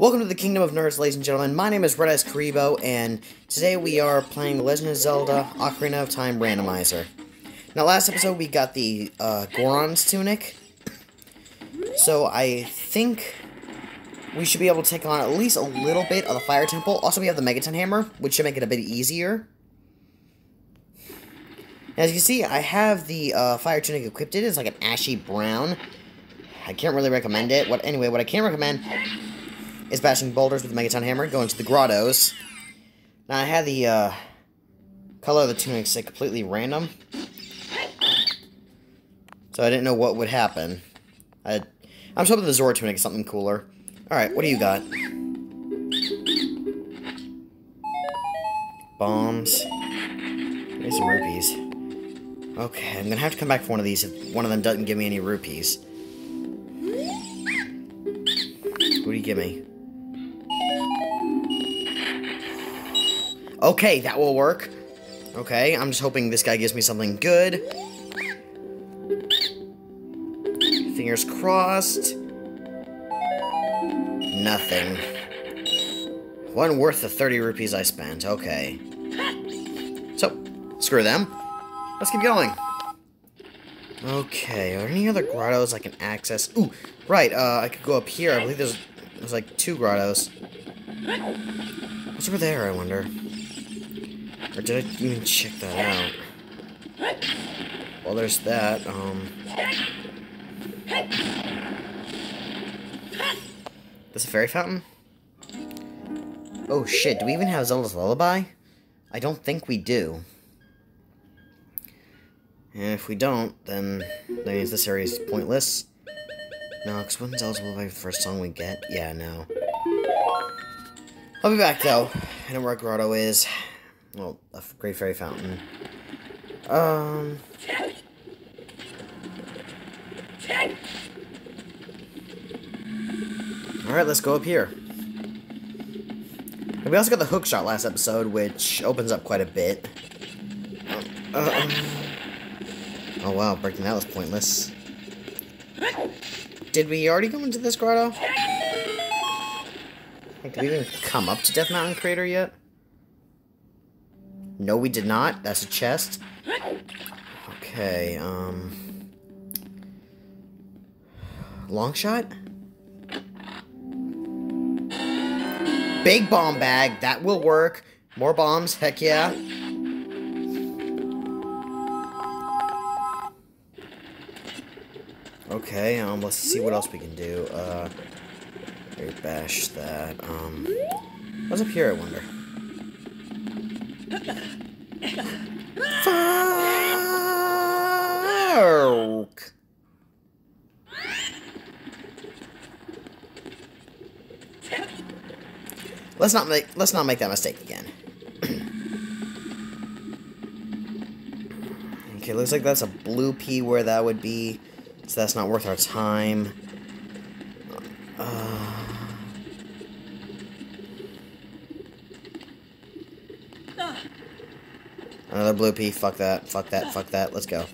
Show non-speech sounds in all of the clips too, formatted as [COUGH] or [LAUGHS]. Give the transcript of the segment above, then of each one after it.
Welcome to the Kingdom of Nerdz, ladies and gentlemen. My name is Red Eyes Karibo, and today we are playing The Legend of Zelda Ocarina of Time Randomizer. Now, last episode we got the uh, Goron's Tunic, so I think we should be able to take on at least a little bit of the Fire Temple. Also, we have the Megaton Hammer, which should make it a bit easier. As you can see, I have the uh, Fire Tunic equipped. It is like an ashy brown. I can't really recommend it. What Anyway, what I can recommend is bashing boulders with the Megaton Hammer, going to the grottos. Now, I had the uh, color of the tunic set completely random. So I didn't know what would happen. I, I'm hoping the Zora tunic is something cooler. Alright, what do you got? Bombs. Maybe some rupees. Okay, I'm gonna have to come back for one of these if one of them doesn't give me any rupees. What do you give me? Okay, that will work. Okay, I'm just hoping this guy gives me something good. Fingers crossed. Nothing. Wasn't worth the 30 rupees I spent. Okay. So, screw them. Let's keep going. Okay, are there any other grottos I can access? Ooh, right, uh, I could go up here. I believe there's, there's like two grottos. What's over there, I wonder? Or did I even check that out? Well, there's that, um... This a fairy fountain? Oh shit, do we even have Zelda's Lullaby? I don't think we do. And if we don't, then that means this area is pointless. No, because when Zelda's Lullaby the first song we get? Yeah, no. I'll be back, though. I know where Grotto is. Well, a Great Fairy Fountain. Um... Alright, let's go up here. And we also got the hook shot last episode, which opens up quite a bit. Uh, uh, oh wow, breaking that was pointless. Did we already go into this grotto? Did we even come up to Death Mountain Crater yet? No, we did not. That's a chest. Okay, um... Long shot? Big bomb bag, that will work. More bombs, heck yeah. Okay, um, let's see what else we can do. Uh, bash that. Um, what's up here, I wonder? Fuck! Let's not make let's not make that mistake again. [CLEARS THROAT] okay, looks like that's a blue pea where that would be, so that's not worth our time. Uh, another blue P. Fuck that. Fuck that. Fuck that. Let's go.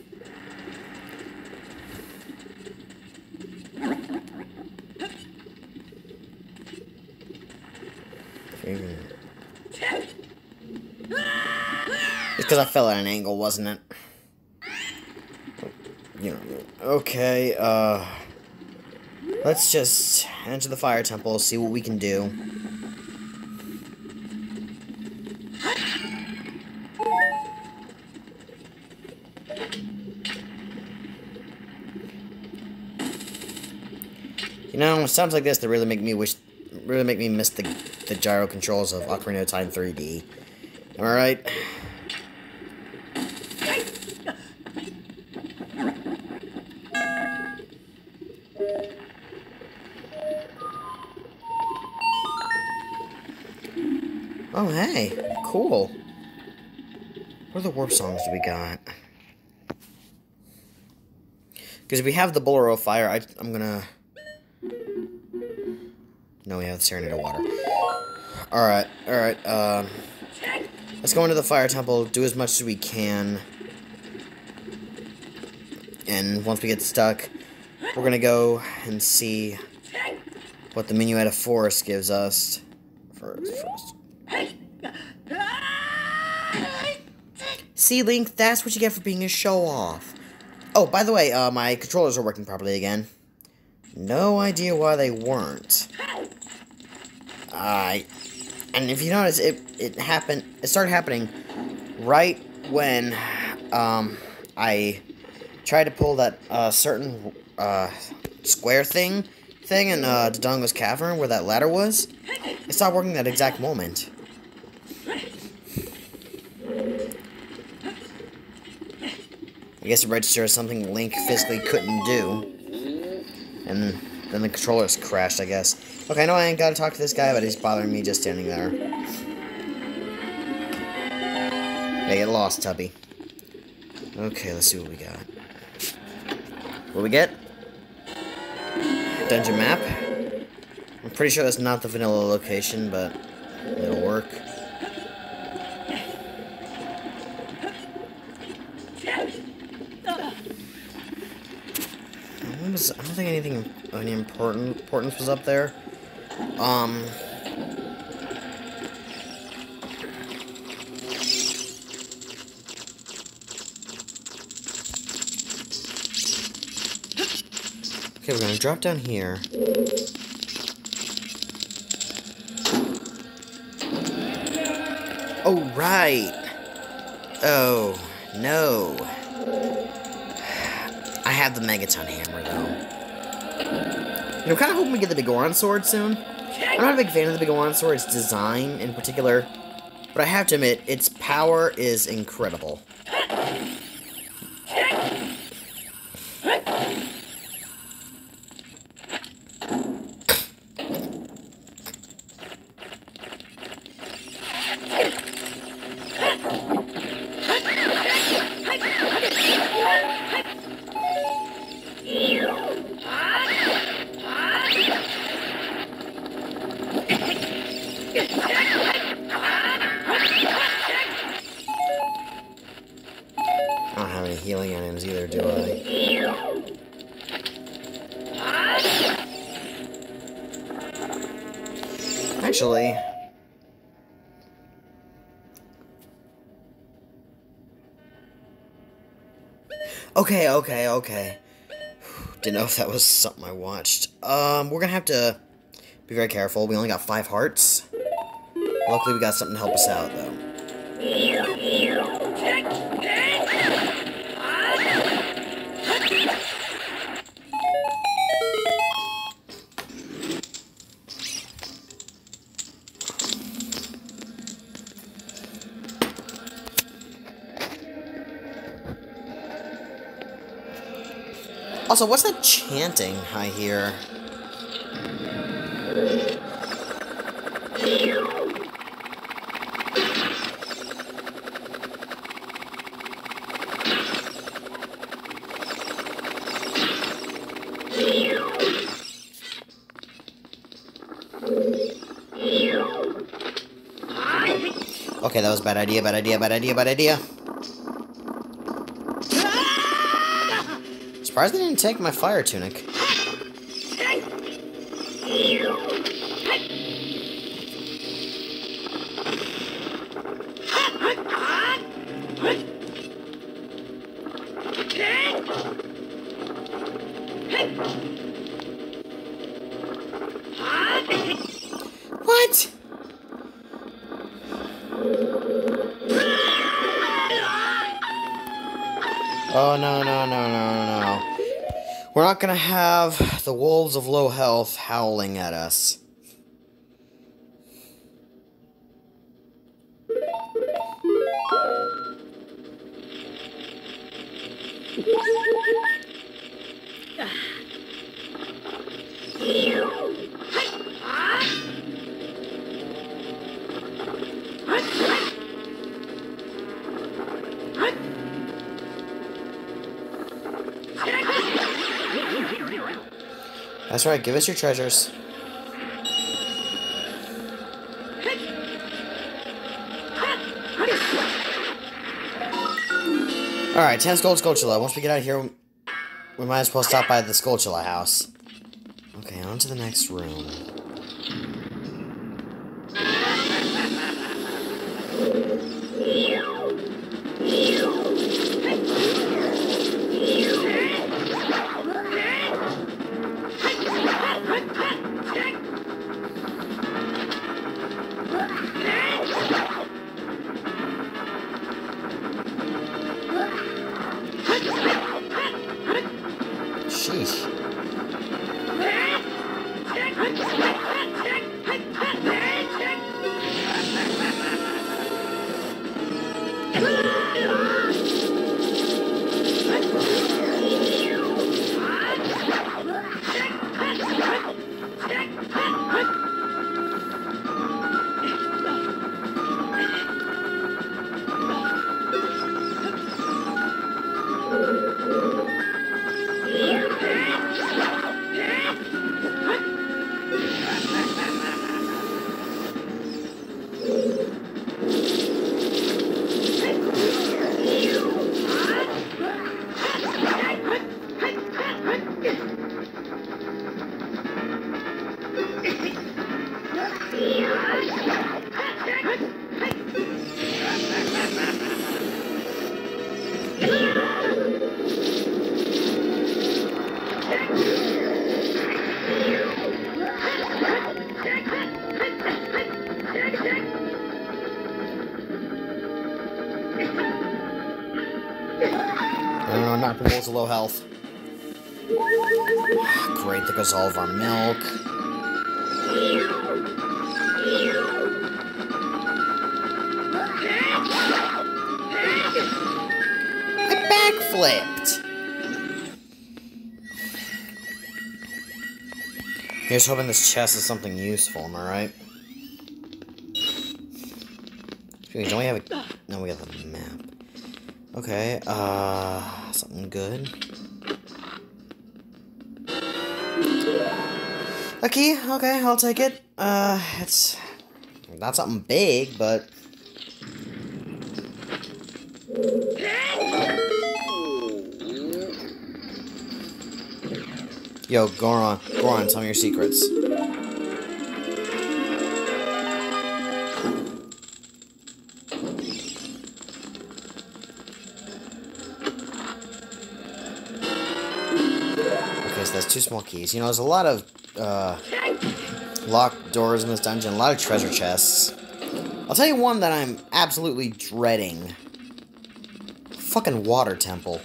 It's because I fell at an angle, wasn't it? You know, okay, uh... Let's just enter the fire temple, see what we can do. Sounds like this that really make me wish, really make me miss the the gyro controls of Ocarina of Time 3D. Alright. Oh, hey. Cool. What are the warp songs we got? Because we have the Bolero Fire, I, I'm gonna... No, we have Serenade of Water. Alright, alright, um... Let's go into the Fire Temple, do as much as we can. And once we get stuck, we're gonna go and see what the Minuet of Forest gives us. First, first. See, Link, that's what you get for being a show-off. Oh, by the way, uh, my controllers are working properly again. No idea why they weren't. I... and if you notice, it, it happened, it started happening right when, um, I tried to pull that, uh, certain, uh, square thing, thing in, uh, Dodongo's Cavern, where that ladder was. It stopped working that exact moment. I guess it registers something Link physically couldn't do. And then the controllers crashed, I guess. Okay, I know I ain't gotta talk to this guy, but he's bothering me just standing there. Hey, get lost, Tubby. Okay, let's see what we got. What we get? Dungeon map. I'm pretty sure that's not the vanilla location, but it'll work. Was, I don't think anything any important importance was up there. Um. Okay, we're gonna drop down here. Oh, right. Oh, no. I have the Megaton hammer, though. You know, kind of hoping we get the Big Goron sword soon. I'm not a big fan of the Big Goron sword, its design in particular. But I have to admit, its power is incredible. Okay, okay, okay. [SIGHS] Didn't know if that was something I watched. Um, we're gonna have to be very careful. We only got five hearts. Luckily, we got something to help us out, though. Also, what's that chanting I hear? Okay, that was a bad idea, bad idea, bad idea, bad idea. Surprised they didn't take my fire tunic. What? Oh, no, no, no, no, no. We're not gonna have the wolves of low health howling at us. Right, give us your treasures. Alright, 10 Gold Skulltula. Once we get out of here, we might as well stop by the Skulltula house. Okay, on to the next room. Low health. Great, there goes all of our milk. I backflipped! Here's hoping this chest is something useful, am I right? Don't we have a... No, we have a map. Okay, uh... Something good. A key? Okay, I'll take it. Uh, it's... Not something big, but... Yo, Goron, Goron, tell me your secrets. Two small keys. You know, there's a lot of, uh, locked doors in this dungeon, a lot of treasure chests. I'll tell you one that I'm absolutely dreading. Fucking water temple.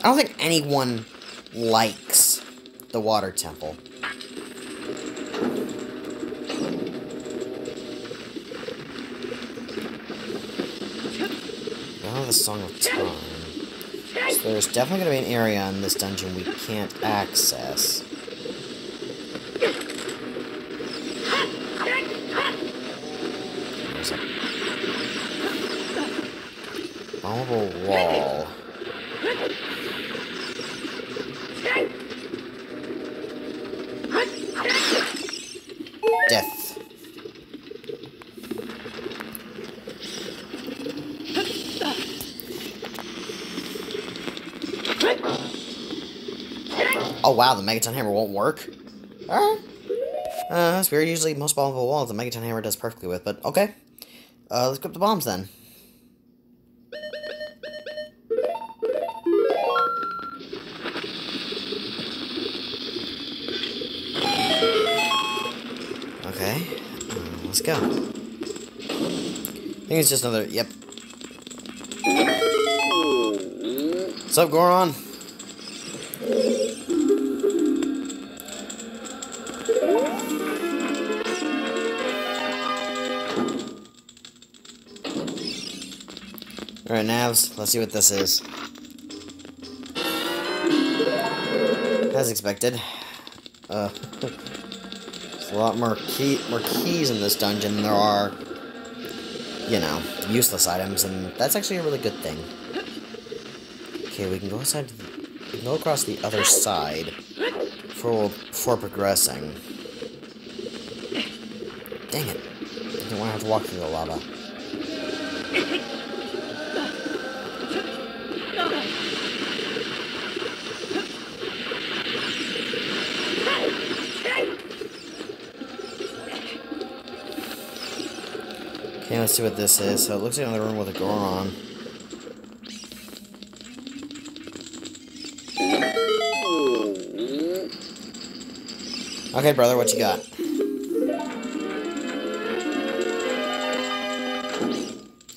I don't think anyone likes the water temple. Now the Song of Time. There's definitely going to be an area in this dungeon we can't access. There's a vulnerable wall. Death. Oh wow, the Megaton Hammer won't work? Alright. Uh, that's weird. Usually most vulnerable walls the Megaton Hammer does perfectly with, but okay. Uh, let's up the bombs then. Okay, uh, let's go. I think it's just another, yep. What's up, Goron? Alright, Navs, let's see what this is. As expected. Uh, [LAUGHS] there's a lot more key more keys in this dungeon than there are, you know, useless items, and that's actually a really good thing. Okay, we can go inside. We can go across the other side for before progressing. Dang it! I don't want to have to walk through the lava. Okay, let's see what this is. So it looks like another room with a Goron. Okay, brother, what you got?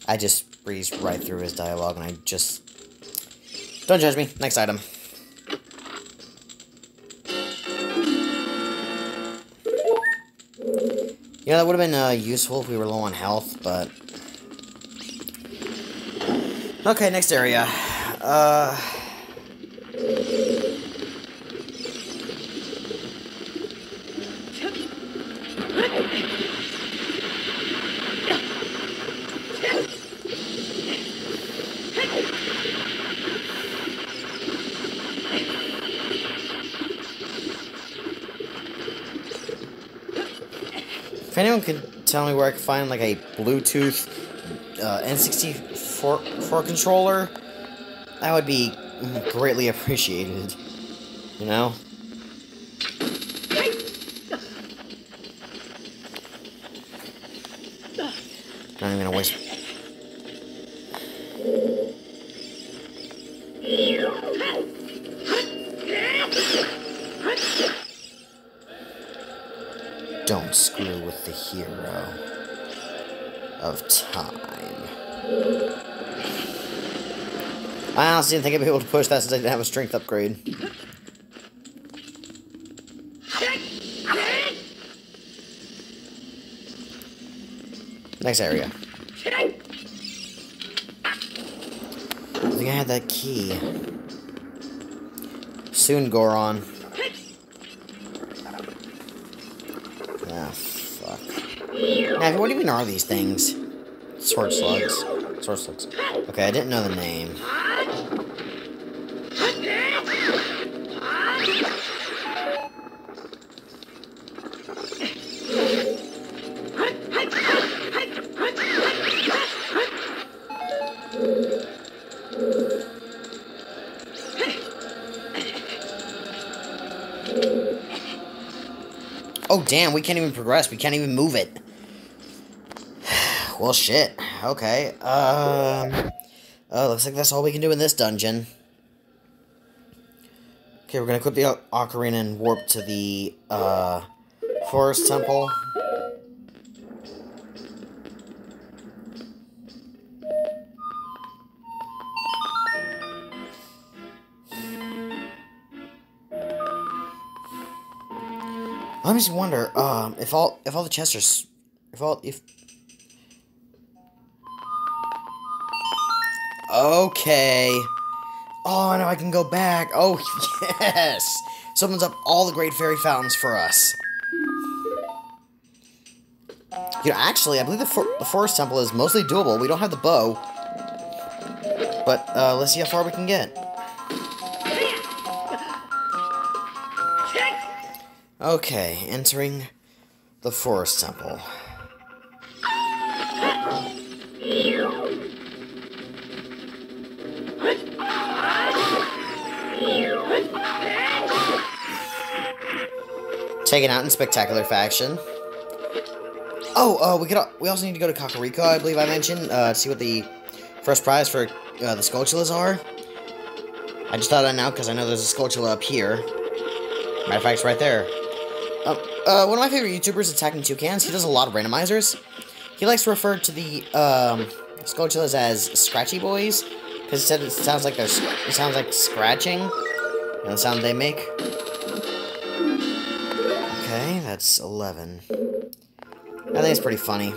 I just breezed right through his dialogue and I just... Don't judge me. Next item. Yeah, that would have been uh, useful if we were low on health, but... Okay, next area. Uh... tell me where I can find like a Bluetooth uh, N64 controller, that would be greatly appreciated. You know? I'm gonna waste didn't think I'd be able to push that since I didn't have a strength upgrade. Next area. I think I had that key. Soon, Goron. Ah, fuck. Now, what even are these things? Sword slugs. Sword slugs. Okay, I didn't know the name. Oh, damn, we can't even progress. We can't even move it. [SIGHS] well, shit. Okay. Um... Oh, looks like that's all we can do in this dungeon. Okay, we're gonna equip the ocarina and warp to the, uh... Forest Temple. I just wonder, um, if all if all the chests are, if all if. Okay. Oh, now I can go back. Oh [LAUGHS] yes, someone's up all the Great Fairy Fountains for us. You know, actually, I believe the, for the Forest Temple is mostly doable. We don't have the bow. But, uh, let's see how far we can get. Okay, entering the Forest Temple. Taken out in spectacular fashion. Oh, uh, we could. We also need to go to Kakariko, I believe I mentioned, uh, to see what the first prize for uh, the Skulltulas are. I just thought of now because I know there's a Skulltula up here. Matter of fact, it's right there. Uh, uh, one of my favorite YouTubers, Attacking Toucans, he does a lot of randomizers. He likes to refer to the um, Skulltulas as Scratchy Boys because it sounds like they're it sounds like scratching. Know the sound they make. Okay, that's eleven. I think it's pretty funny.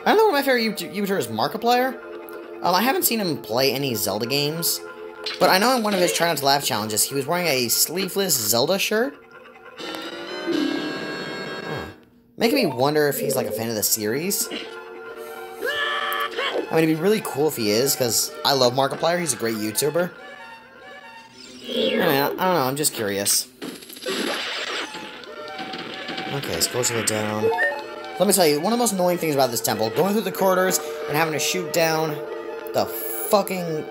I don't know what my favorite YouTuber is Markiplier. Um, I haven't seen him play any Zelda games, but I know in one of his Try Not to Laugh challenges, he was wearing a sleeveless Zelda shirt. Making me wonder if he's like a fan of the series. I mean, it'd be really cool if he is, because I love Markiplier. He's a great YouTuber. I, don't know, I'm just curious. Okay, Skulltula down. Let me tell you, one of the most annoying things about this temple, going through the corridors and having to shoot down the fucking...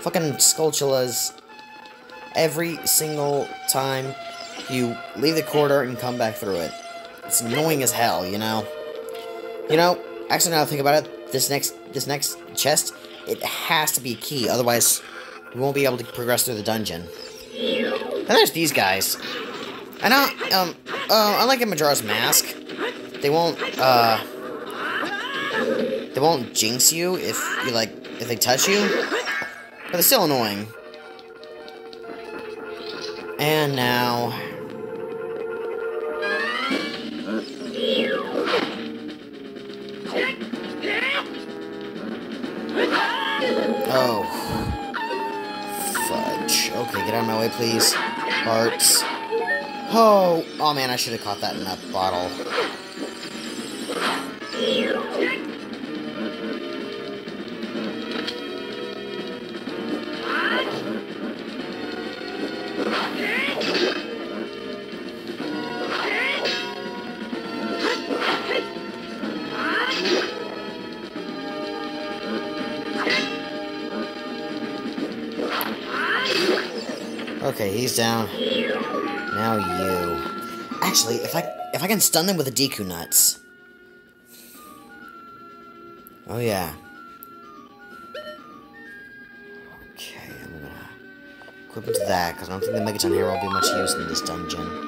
fucking Skulltulas every single time you leave the corridor and come back through it. It's annoying as hell, you know? You know, actually now I think about it, this next this next chest, it has to be a key, otherwise we won't be able to progress through the dungeon. And there's these guys. I know, um, uh, unlike in Majora's Mask, they won't, uh, they won't jinx you if you, like, if they touch you, but they're still annoying. And now... get out of my way, please. Hearts. Oh, oh man, I should have caught that in that bottle. He's down. Now you. Actually, if I if I can stun them with the Deku Nuts. Oh yeah. Okay, I'm gonna equip into that, because I don't think the Megaton here will be much use in this dungeon.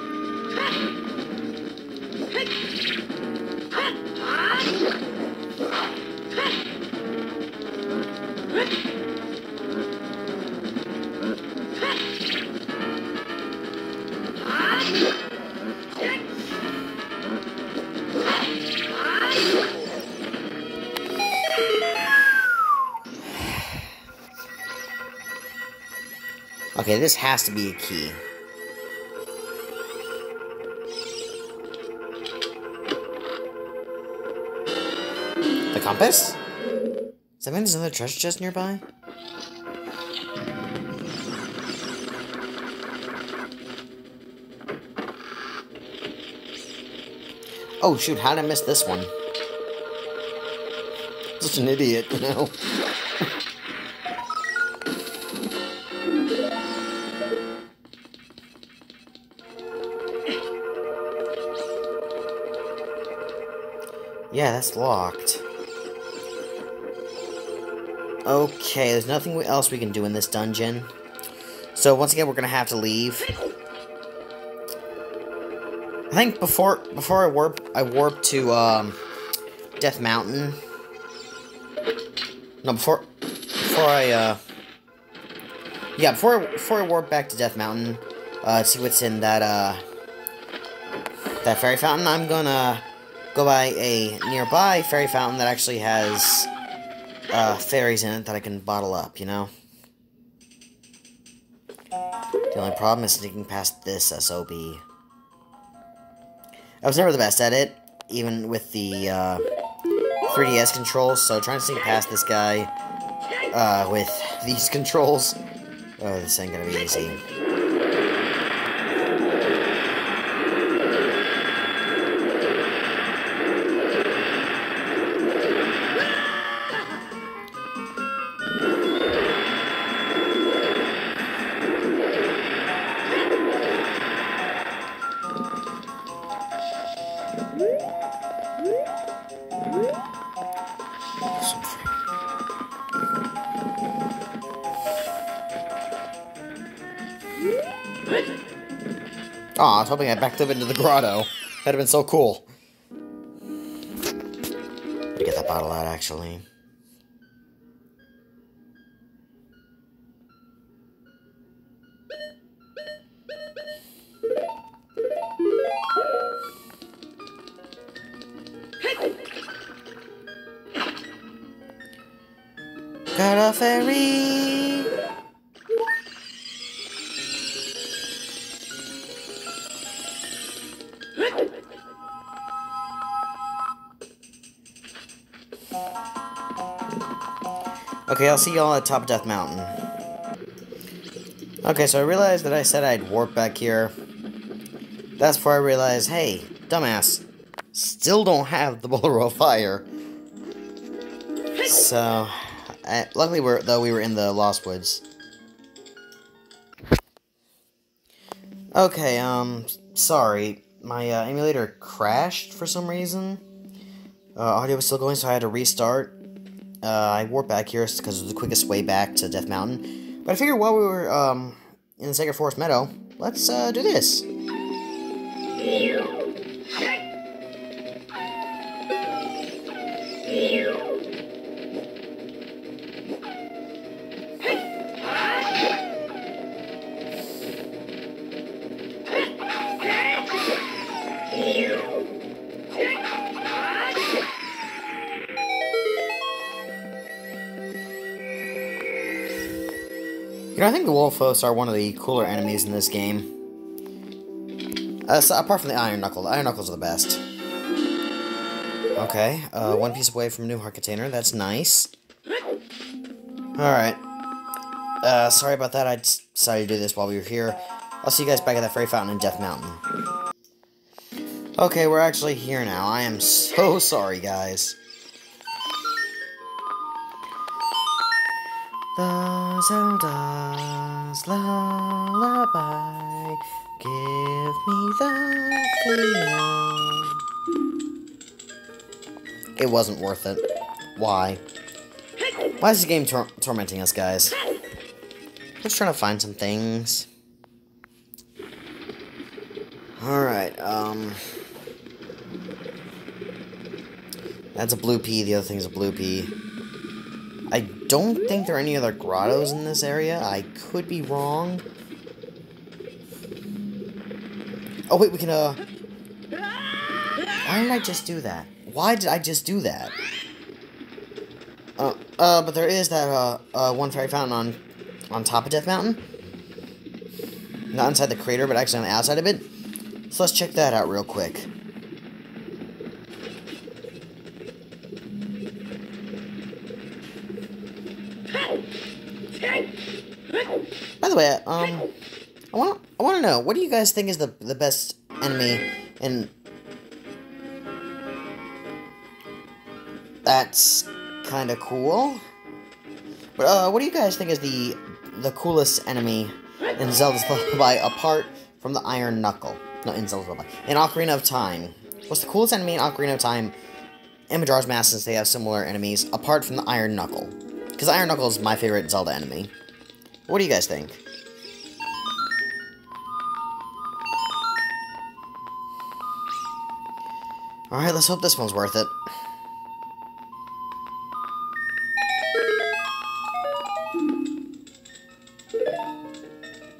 Okay, this has to be a key. The compass? Does that mean there's another treasure chest nearby? Oh shoot, how did I miss this one? Such an idiot, you know? [LAUGHS] Yeah, that's locked. Okay, there's nothing else we can do in this dungeon. So once again, we're gonna have to leave. I think before before I warp, I warp to um, Death Mountain. No, before before I uh, yeah, before I, before I warp back to Death Mountain, uh, see what's in that uh, that fairy fountain. I'm gonna go by a nearby fairy fountain that actually has uh, fairies in it that I can bottle up, you know? The only problem is sneaking past this SOB. I was never the best at it, even with the uh, 3DS controls, so trying to sneak past this guy uh, with [LAUGHS] these controls, oh, this ain't gonna be easy. Was hoping I backed up into the grotto. That'd have been so cool. Get that bottle out, actually. Got a fairy! Okay, I'll see y'all at top Death Mountain. Okay, so I realized that I said I'd warp back here. That's before I realized, hey, dumbass, still don't have the [LAUGHS] Bolero of Fire. So, I, luckily, we're, though, we were in the Lost Woods. Okay, um, sorry. My uh, emulator crashed for some reason. Uh, audio was still going, so I had to restart. Uh, I warped back here because it was the quickest way back to Death Mountain. But I figured while we were um, in the Sacred Forest Meadow, let's uh, do this. You know, I think the Wolfos are one of the cooler enemies in this game. Uh, so apart from the Iron Knuckle, the Iron Knuckles are the best. Okay, uh, one piece away from New Heart Container, that's nice. Alright. Uh, sorry about that, I decided to do this while we were here. I'll see you guys back at the Fairy Fountain in Death Mountain. Okay, we're actually here now. I am so [LAUGHS] sorry, guys. Zelda's lullaby, give me the It wasn't worth it. Why? Why is this game tor tormenting us, guys? Just trying to find some things. Alright, um... That's a blue pea, the other thing's a blue pea. Don't think there are any other grottos in this area. I could be wrong. Oh, wait, we can, uh... Why did I just do that? Why did I just do that? Uh, uh, but there is that, uh, uh, one fairy fountain on, on top of Death Mountain. Not inside the crater, but actually on the outside of it. So let's check that out real quick. By the way, um, I want I want to know what do you guys think is the the best enemy in That's kind of cool. But uh, what do you guys think is the the coolest enemy in Zelda's Lullaby [LAUGHS] apart from the Iron Knuckle? No, in Zelda's Lullaby. In Ocarina of Time. What's the coolest enemy in Ocarina of Time? In Majora's Mask, since they have similar enemies, apart from the Iron Knuckle. Because Iron Knuckle is my favorite Zelda enemy. What do you guys think? Alright, let's hope this one's worth it.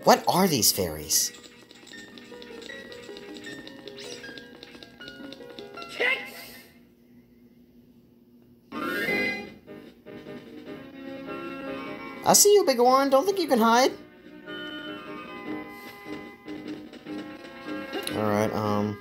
What are these fairies? I see you, big one. Don't think you can hide. Alright, um...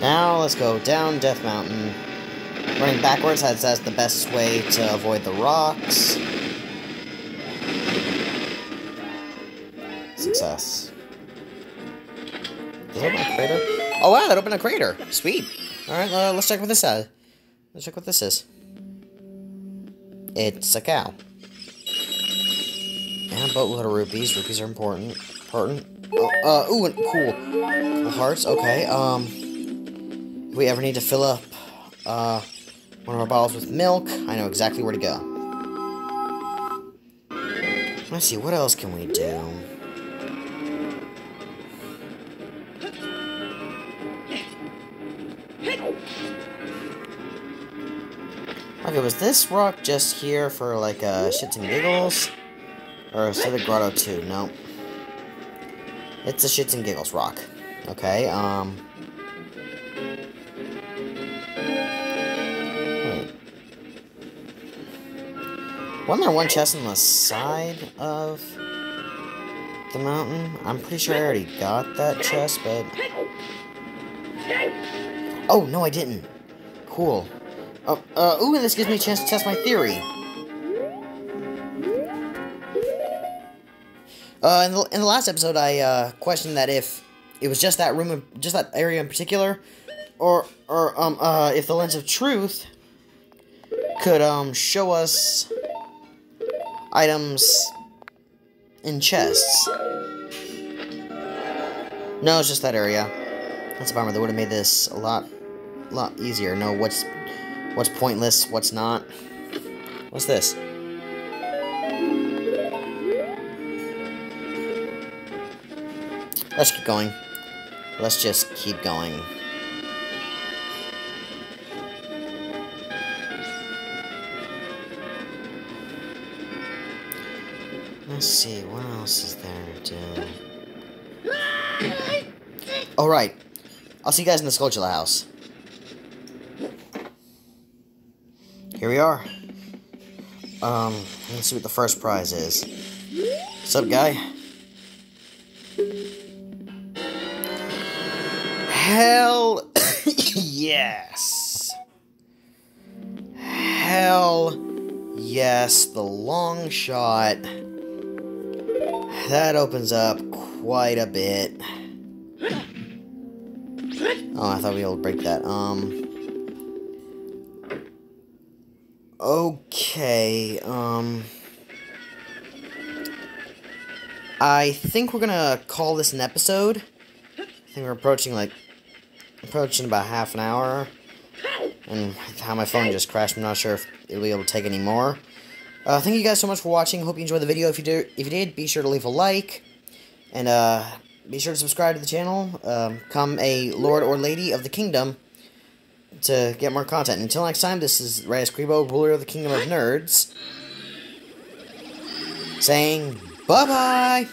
Now, let's go down Death Mountain. Running backwards has that's the best way to avoid the rocks. Success. That a crater? Oh wow, that opened a crater. Sweet. Alright, uh, let's check what this is. Let's check what this is. It's a cow. And a boatload of rupees. Rupees are important. Important. Oh, uh, ooh, cool. Hearts, okay. Um, we ever need to fill up, uh, one of our bottles with milk, I know exactly where to go. Let's see, what else can we do? Okay, was this rock just here for, like, uh, shits and giggles? Or is it a grotto too? No. It's a shits and giggles rock. Okay, um... Wasn't there one chest on the side of the mountain? I'm pretty sure I already got that chest, but... Oh, no, I didn't. Cool. Oh, uh, ooh, and this gives me a chance to test my theory. Uh, in the, in the last episode, I, uh, questioned that if it was just that room, just that area in particular, or, or, um, uh, if the Lens of Truth could, um, show us items in chests. No, it's just that area. That's a bummer. That would have made this a lot, lot easier. No, what's, what's pointless, what's not. What's this? Let's keep going. Let's just keep going. Let's see, what else is there to do? [COUGHS] Alright. I'll see you guys in the Skulltula house. Here we are. Um, let's see what the first prize is. What's up, guy? Hell [COUGHS] yes. Hell yes, the Longshot. That opens up quite a bit. Oh, I thought we would break that. Um. Okay, um. I think we're gonna call this an episode. I think we're approaching, like, approaching about half an hour. And how my phone just crashed, I'm not sure if it'll be able to take any more. Uh, thank you guys so much for watching. Hope you enjoyed the video. If you did, if you did, be sure to leave a like. And, uh, be sure to subscribe to the channel. Um, come a Lord or Lady of the Kingdom to get more content. Until next time, this is Reyes Kribo, ruler of the Kingdom of Nerdz, saying bye-bye!